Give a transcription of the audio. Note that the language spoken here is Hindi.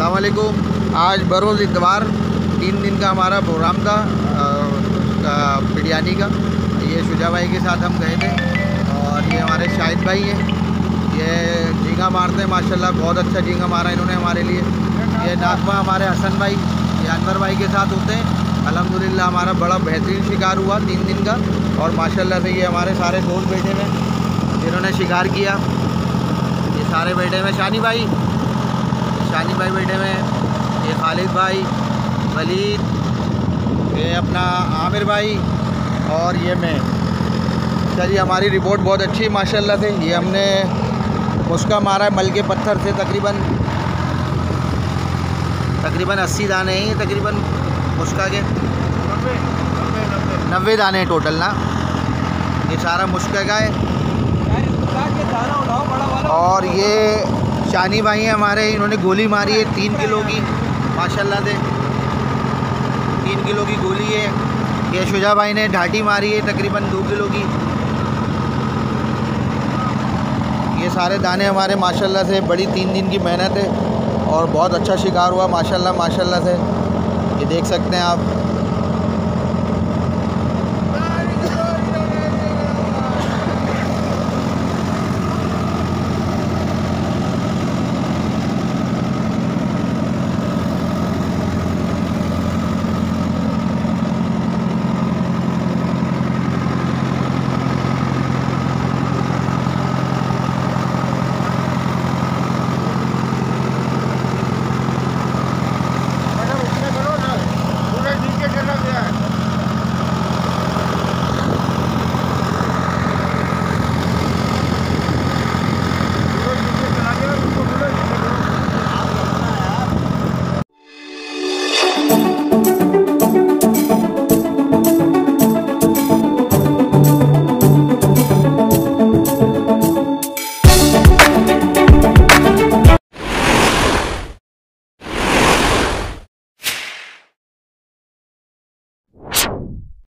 अलकुम आज बरोज़ इतवार, तीन दिन का हमारा प्रोग्राम था बिरयानी का। ये शुजा भाई के साथ हम गए थे और ये हमारे शाहिद भाई हैं। ये झींगा मारते हैं, माशाल्लाह, बहुत अच्छा झींगा मारा इन्होंने हमारे लिए। ये नागमा हमारे हसन भाई, ये अनवर भाई के साथ होते हैं। अल्हम्दुलिल्लाह, हमारा बड़ा बेहतरीन शिकार हुआ तीन दिन का और माशाल्लाह से ये हमारे सारे दोस्त बैठे में जिन्होंने शिकार किया। ये सारे बैठे में शानी भाई भाई बैठे में ये खालिद भाई वलीद ये अपना आमिर भाई और ये मैं। चलिए हमारी रिपोर्ट बहुत अच्छी है माशाल्लाह से। ये हमने मुस्का मारा है मल के पत्थर से तकरीबन। तकरीबन अस्सी दाने हैं तकरीबन मुस्का के। नब्बे दाने हैं टोटल ना। ये सारा मुस्का का है। और ये शानी भाई हैं हमारे, इन्होंने गोली मारी है, तीन किलो की। माशाल्लाह से। तीन किलो की गोली है। ये शुजा भाई ने ढाटी मारी है, तकरीबन दो किलो की। ये सारे दाने हमारे, माशाल्लाह से, बड़ी तीन दिन की मेहनत है और बहुत अच्छा शिकार हुआ, माशाल्लाह माशाल्लाह से। ये देख सकते हैं आप।